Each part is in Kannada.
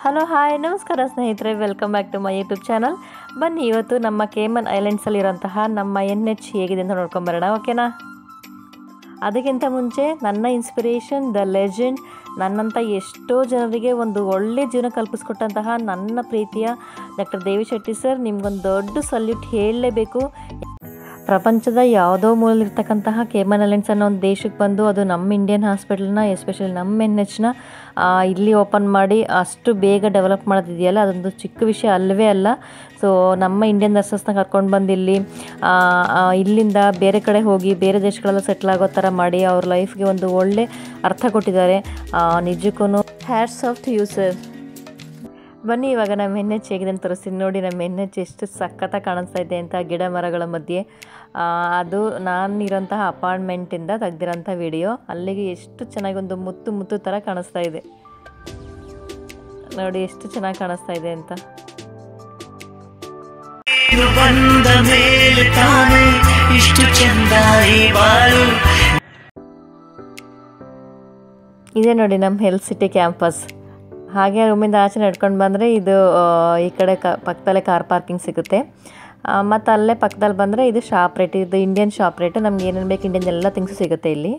ಹಲೋ, ಹಾಯ್, ನಮಸ್ಕಾರ ಸ್ನೇಹಿತರೆ. Welcome back to my YouTube channel ಬನ್ನಿ, ಇವತ್ತು ನಮ್ಮ ಕೇಮನ್ ಐಲ್ಯಾಂಡ್ಸಲ್ಲಿರೋಂತಹ ನಮ್ಮ ಎನ್ ಎಚ್ ಹೇಗಿದೆ ಅಂತ ನೋಡ್ಕೊಂಬರೋಣ ಓಕೆನಾ ಅದಕ್ಕಿಂತ ಮುಂಚೆ ನನ್ನ ಇನ್ಸ್ಪಿರೇಷನ್ ದ ಲೆಜೆಂಡ್ ನನ್ನಂಥ ಎಷ್ಟೋ ಜನರಿಗೆ ಒಂದು ಒಳ್ಳೆ ಜೀವನ ಕಲ್ಪಿಸ್ಕೊಟ್ಟಂತಹ ನನ್ನ ಪ್ರೀತಿಯ ಡಾಕ್ಟರ್ ದೇವಿ ಶೆಟ್ಟಿ ಸರ್ ನಿಮ್ಗೊಂದು ದೊಡ್ಡ ಸಲ್ಯೂಟ್ ಹೇಳಲೇಬೇಕು. ಪ್ರಪಂಚದ ಯಾವುದೋ ಮೂಲಲ್ಲಿರ್ತಕ್ಕಂತಹ ಕೇಮನ್ ಅಲೆನ್ಸ್ ಅನ್ನೋ ಒಂದು ದೇಶಕ್ಕೆ ಬಂದು ಅದು ನಮ್ಮ ಇಂಡಿಯನ್ ಹಾಸ್ಪಿಟಲ್ನ ಎಸ್ಪೆಷಲಿ ನಮ್ಮ ಎನ್ ಎಚ್ನ ಇಲ್ಲಿ ಓಪನ್ ಮಾಡಿ ಅಷ್ಟು ಬೇಗ ಡೆವಲಪ್ ಮಾಡೋದಿದೆಯಲ್ಲ ಅದೊಂದು ಚಿಕ್ಕ ವಿಷಯ ಅಲ್ಲವೇ ಅಲ್ಲ. ಸೊ ನಮ್ಮ ಇಂಡಿಯನ್ ನರ್ಸಸ್ನ ಕರ್ಕೊಂಡು ಬಂದು ಇಲ್ಲಿ ಇಲ್ಲಿಂದ ಬೇರೆ ಕಡೆ ಹೋಗಿ, ಬೇರೆ ದೇಶಗಳೆಲ್ಲ ಸೆಟ್ಲ್ ಆಗೋ ಥರ ಮಾಡಿ ಅವ್ರ ಲೈಫ್ಗೆ ಒಂದು ಒಳ್ಳೆ ಅರ್ಥ ಕೊಟ್ಟಿದ್ದಾರೆ. ನಿಜಕ್ಕೂ hats off to you sir ಬನ್ನಿ ಇವಾಗ ನಮ್ಮ ಹೆಣ್ಣೆಚ್ಚು ಹೇಗಿದೆ ಅಂತ ತೋರಿಸ್ತೀನಿ. ನೋಡಿ ನಮ್ಮ ಹೆಣ್ಣೆಚ್ಚು ಎಷ್ಟು ಸಖತ್ತಾಗಿ ಕಾಣಿಸ್ತಾ ಇದೆ ಅಂತ ಗಿಡ ಮರಗಳ ಮಧ್ಯೆ. ಅದು ಅದು ನಾನಿರೋಂತಹ ಅಪಾರ್ಟ್ಮೆಂಟಿಂದ ತೆಗ್ದಿರೋಂಥ ವಿಡಿಯೋ ಅಲ್ಲಿಗೆ ಎಷ್ಟು ಚೆನ್ನಾಗಿ ಒಂದು ಮುತ್ತು ಮುತ್ತು ಥರ ಕಾಣಿಸ್ತಾ ಇದೆ. ನೋಡಿ ಎಷ್ಟು ಚೆನ್ನಾಗಿ ಕಾಣಿಸ್ತಾ ಇದೆ ಅಂತ. ಇದೆ ಬಂದ ಮೇಲೆ ಇಷ್ಟು ಚಂದ ಈ ಬಾಳು. ಇದೇ ನೋಡಿ ನಮ್ಮ ಹೆಲ್ತ್ ಸಿಟಿ ಕ್ಯಾಂಪಸ್ ಹಾಗೆ ರೂಮಿಂದ ಆಚೆ ನಡ್ಕೊಂಡು ಬಂದರೆ ಇದು ಈ ಕಡೆ ಕ, ಪಕ್ಕದಲ್ಲೇ ಕಾರ್ ಪಾರ್ಕಿಂಗ್ ಸಿಗುತ್ತೆ. ಮತ್ತು ಅಲ್ಲೇ ಪಕ್ಕದಲ್ಲಿ ಬಂದರೆ ಇದು ಶಾಪ್ ರೇಟ್ ಇದು ಇಂಡಿಯನ್ ಶಾಪ್ ರೇಟ್ ನಮ್ಗೆ ಏನೇನು ಬೇಕು ಇಂಡಿಯನ್ ಎಲ್ಲ ತಿಂಗ್ಸು ಸಿಗುತ್ತೆ ಇಲ್ಲಿ.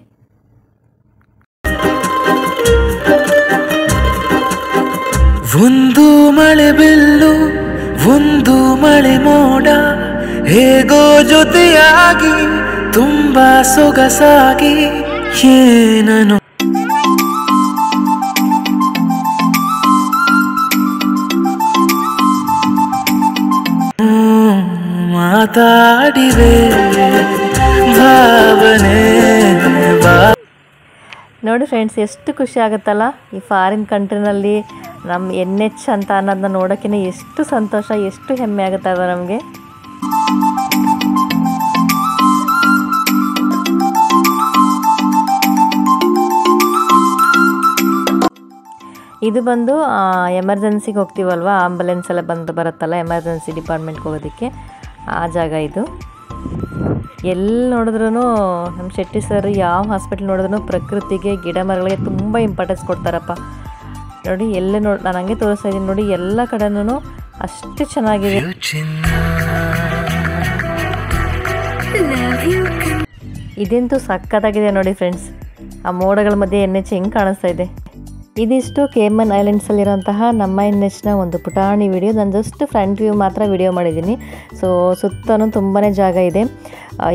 ಒಂದು ಮಳೆ ಬಿಲ್ಲು, ಒಂದು ಮಳೆ ಮೋಡ, ಹೇಗೋ ಜೊತೆಯಾಗಿ ತುಂಬಾ ಸೊಗಸಾಗಿ ಏನನು ಮಾತಾಡಿವೆ. ಭಾವನೆ ನೋಡಿ ಫ್ರೆಂಡ್ಸ್ ಎಷ್ಟು ಖುಷಿ ಆಗುತ್ತಲ್ಲ? ಈ ಫಾರಿನ್ ಕಂಟ್ರಿನಲ್ಲಿ ನಮ್ಮ ಎನ್ ಎಚ್ ಅಂತ ಅನ್ನೋದನ್ನ ನೋಡೋಕ್ಕೆ ಎಷ್ಟು ಸಂತೋಷ, ಎಷ್ಟು ಹೆಮ್ಮೆ ಆಗುತ್ತೆ ಅದು ನಮಗೆ. ಇದು ಬಂದು ಎಮರ್ಜೆನ್ಸಿಗೆ ಹೋಗ್ತೀವಲ್ವ? ಆಂಬುಲೆನ್ಸ್ ಎಲ್ಲ ಬಂದು ಬರುತ್ತಲ್ಲ ಎಮರ್ಜೆನ್ಸಿ ಡಿಪಾರ್ಟ್ಮೆಂಟ್ಗೆ ಹೋಗೋದಕ್ಕೆ. ಆ ಜಾಗ ಇದು. ಎಲ್ಲಿ ನೋಡಿದ್ರೂ ನಮ್ಮ ಶೆಟ್ಟಿ ಸರ್ ಯಾವ ಹಾಸ್ಪಿಟ್ಲ್ ನೋಡಿದ್ರು ಪ್ರಕೃತಿಗೆ ಗಿಡ ಮರಗಳಿಗೆ ತುಂಬ ಇಂಪಾರ್ಟೆನ್ಸ್ ಕೊಡ್ತಾರಪ್ಪ. ನೋಡಿ, ಎಲ್ಲೇ ನೋಡಿ, ನಾನು ಹಂಗೆ ತೋರಿಸ್ತಾ ಇದ್ದೀನಿ ನೋಡಿ, ಎಲ್ಲ ಕಡೆನೂ ಅಷ್ಟು ಚೆನ್ನಾಗಿದೆ. ಇದಂತೂ ಸಕ್ಕತ್ತಾಗಿದೆ ನೋಡಿ ಫ್ರೆಂಡ್ಸ್ ಆ ಮೋಡಗಳ ಮಧ್ಯೆ ಎನ್ ಎಚ್ ಹೆಂಗೆ ಕಾಣಿಸ್ತಾ ಇದೆ. ಇದಿಷ್ಟು ಕೇಮನ್ ಐಲ್ಯಾಂಡ್ಸಲ್ಲಿರೋಂತಹ ನಮ್ಮ ಇನ್ನೆಸ್ಟ್ನ ಒಂದು ಪುಟಾಣಿ ವಿಡಿಯೋ ನಾನು ಜಸ್ಟ್ ಫ್ರಂಟ್ ವ್ಯೂ ಮಾತ್ರ ವಿಡಿಯೋ ಮಾಡಿದ್ದೀನಿ. ಸೊ ಸುತ್ತಲೂ ತುಂಬಾ ಜಾಗ ಇದೆ.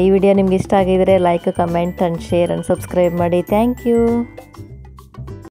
ಈ ವಿಡಿಯೋ ನಿಮ್ಗೆ ಇಷ್ಟ ಆಗಿದರೆ like comment and share and subscribe ಮಾಡಿ. Thank you